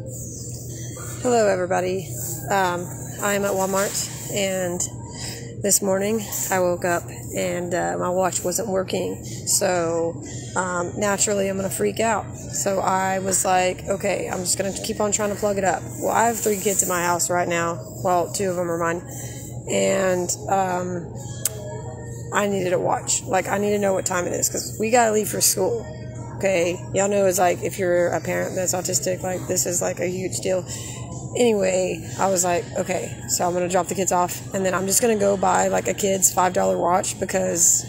Hello, everybody. Um, I'm at Walmart, and this morning I woke up and uh, my watch wasn't working. So um, naturally, I'm gonna freak out. So I was like, okay, I'm just gonna keep on trying to plug it up. Well, I have three kids in my house right now. Well, two of them are mine, and um, I needed a watch. Like, I need to know what time it is because we gotta leave for school. Okay, y'all know it's like if you're a parent that's autistic, like this is like a huge deal anyway, I was like, okay, so I'm gonna drop the kids off, and then I'm just gonna go buy like a kid's five dollar watch because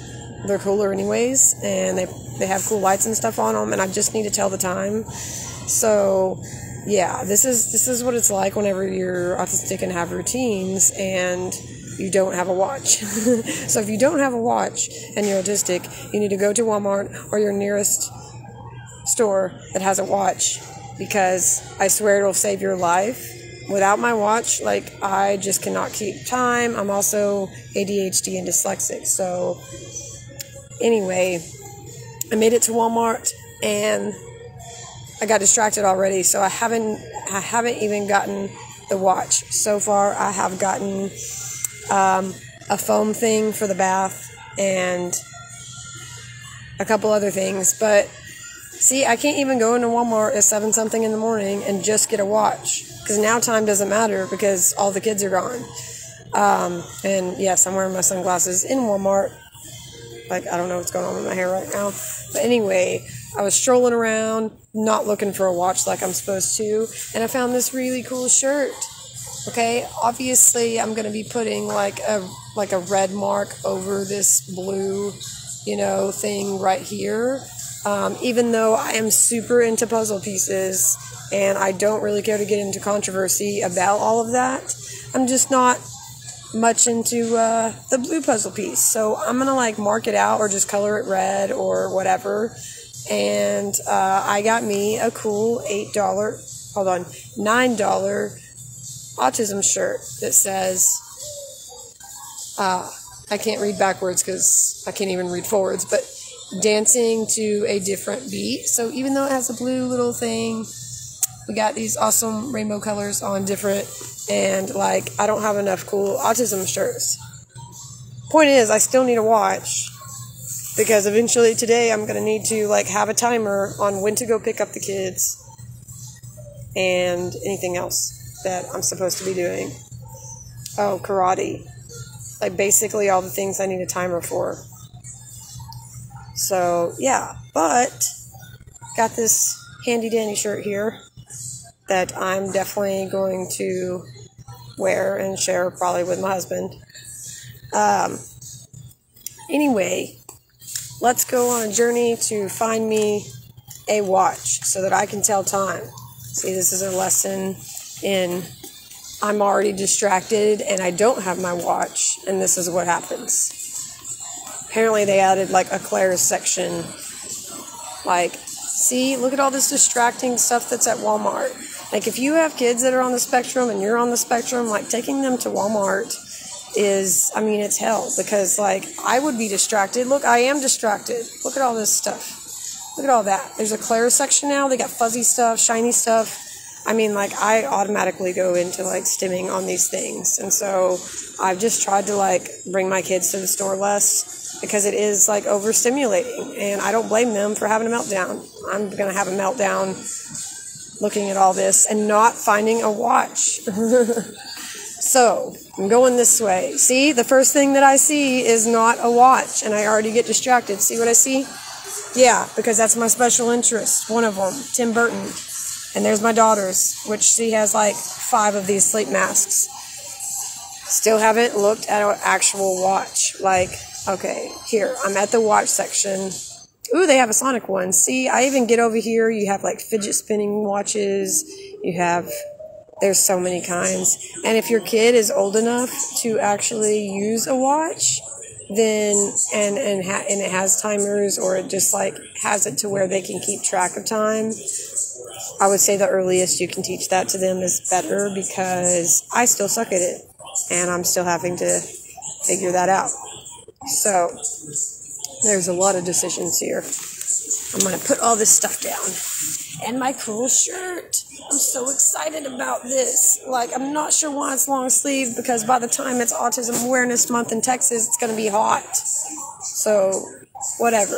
they're cooler anyways, and they they have cool lights and stuff on them, and I just need to tell the time. So, yeah, this is this is what it's like whenever you're autistic and have routines and you don't have a watch. so if you don't have a watch and you're autistic, you need to go to Walmart or your nearest store that has a watch because I swear it'll save your life. Without my watch, like I just cannot keep time. I'm also ADHD and dyslexic. So anyway, I made it to Walmart and I got distracted already, so I haven't I haven't even gotten the watch. So far, I have gotten um, a foam thing for the bath and a couple other things, but See, I can't even go into Walmart at seven something in the morning and just get a watch because now time doesn't matter because all the kids are gone. Um, and yes, I'm wearing my sunglasses in Walmart. Like I don't know what's going on with my hair right now, but anyway, I was strolling around, not looking for a watch like I'm supposed to, and I found this really cool shirt. Okay, obviously I'm gonna be putting like a like a red mark over this blue, you know, thing right here um, even though I am super into puzzle pieces and I don't really care to get into controversy about all of that, I'm just not much into uh, the blue puzzle piece. So I'm gonna like mark it out or just color it red or whatever. And uh, I got me a cool eight dollar, hold on, nine dollar autism shirt that says, uh, I can't read backwards because I can't even read forwards, but dancing to a different beat. So even though it has a blue little thing, we got these awesome rainbow colors on different and like I don't have enough cool autism shirts. Point is I still need a watch because eventually today I'm going to need to like have a timer on when to go pick up the kids and anything else that I'm supposed to be doing. Oh, karate. Like basically all the things I need a timer for. So, yeah, but got this handy dandy shirt here that I'm definitely going to wear and share probably with my husband. Um, anyway, let's go on a journey to find me a watch so that I can tell time. See, this is a lesson in I'm already distracted and I don't have my watch, and this is what happens apparently they added like a Claire's section. Like, see, look at all this distracting stuff that's at Walmart. Like, if you have kids that are on the spectrum and you're on the spectrum, like taking them to Walmart is, I mean, it's hell because like I would be distracted. Look, I am distracted. Look at all this stuff. Look at all that. There's a Claire's section now. They got fuzzy stuff, shiny stuff. I mean, like, I automatically go into like stimming on these things. And so I've just tried to like bring my kids to the store less because it is like overstimulating and I don't blame them for having a meltdown. I'm going to have a meltdown looking at all this and not finding a watch. so, I'm going this way. See, the first thing that I see is not a watch and I already get distracted. See what I see? Yeah, because that's my special interest. One of them, Tim Burton. And there's my daughter's, which she has like five of these sleep masks. Still haven't looked at an actual watch. Like, Okay, here, I'm at the watch section. Ooh, they have a Sonic one. See, I even get over here. You have like fidget spinning watches. You have, there's so many kinds. And if your kid is old enough to actually use a watch, then, and, and, ha- and it has timers or it just like has it to where they can keep track of time, I would say the earliest you can teach that to them is better because I still suck at it and I'm still having to figure that out. So there's a lot of decisions here. I'm going to put all this stuff down. and my cool shirt. I'm so excited about this. Like, I'm not sure why it's long sleeve because by the time it's Autism Awareness Month in Texas, it's going to be hot. So, whatever.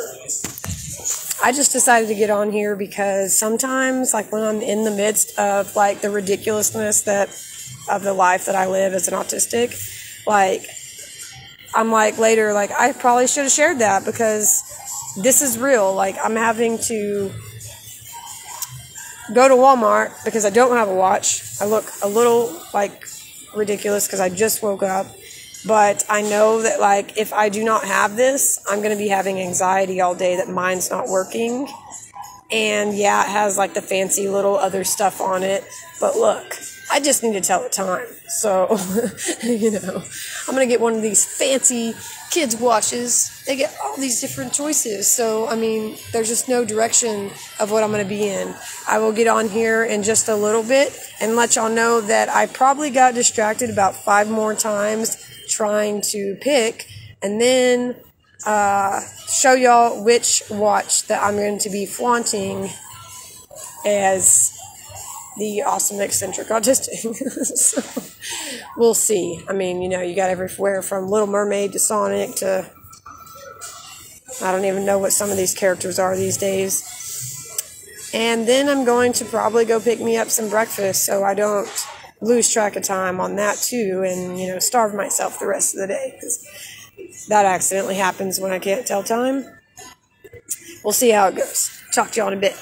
I just decided to get on here because sometimes, like when I'm in the midst of like the ridiculousness that of the life that I live as an autistic, like I'm like later, like I probably should have shared that because this is real. Like I'm having to go to Walmart because I don't have a watch. I look a little like ridiculous because I just woke up. But I know that like if I do not have this, I'm going to be having anxiety all day that mine's not working. And yeah, it has like the fancy little other stuff on it. But look, I just need to tell the time. So, you know, I'm going to get one of these fancy kids' watches. They get all these different choices. So, I mean, there's just no direction of what I'm going to be in. I will get on here in just a little bit and let y'all know that I probably got distracted about five more times trying to pick and then uh, show y'all which watch that I'm going to be flaunting as the awesome eccentric autistic. so we'll see. I mean, you know, you got everywhere from Little Mermaid to Sonic to I don't even know what some of these characters are these days. And then I'm going to probably go pick me up some breakfast so I don't lose track of time on that too and, you know, starve myself the rest of the day because that accidentally happens when I can't tell time. We'll see how it goes. Talk to y'all in a bit.